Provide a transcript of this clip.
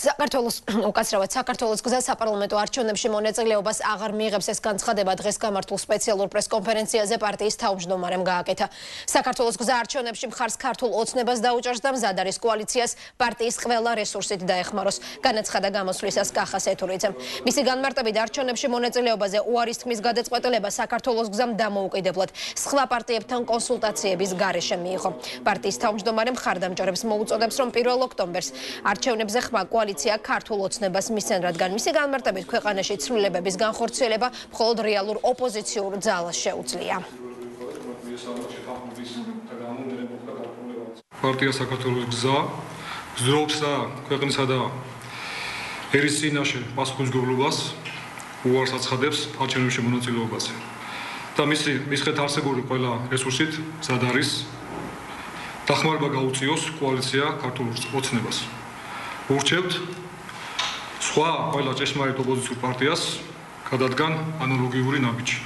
საქართველოს უკაცრავად საქართველოს გზა საპარლამენტო არჩევნებში მონაწილეობას აღარ მიიღებს ეს განცხადება დღეს გამართულ სპეციალურ პრესკონფერენციაზე პარტიის თავმჯდომარემ გააკეთა. საქართველოს გზა არჩევნებში მხარს ქართულ ოცნებას დაუჭერს და მზად არის კოალიციას პარტიის ყველა რესურსით დაეხმაროს. განაცხადა გამოსვლისას კახას ეთურიძემ. მისი განმარტებით არჩევნებში მონაწილეობაზე უარის თქმის გადაწყვეტილება საქართველოს გზამ დამოუკიდებლად სხვა პარტიებთან კონსულტაციების გარეშე მიიღო. პარტიის თავმჯდომარემ ხარდამჭერებს მოუწოდებს რომ 1 ოქტომბერს არჩევნებზე ხმა კოალიცია ქართულ ოცნებას მისცენ, რადგან მისი განმარტებით ქვეყანაში ცვლილებების განხორციელება მხოლოდ რეალურ ოპოზიციურ ძალას შეუძლია. პარტია საქართველოს გზა ზრობს და ქვეყნისა და ერის წინაშე პასუხისგებლობას უარს აცხადებს არჩევნებში მონაწილეობაზე. და მისი მისხეთ არსებული ყველა რესურსით ზად არის დახმარება გაუწიოს კოალიცია ქართულ ოცნებას. ურჩევთ სხვა ყველა ჭეშმარიტ ოპოზიციურ პარტიას გადადგან ანალოგიური ნაბიჯი.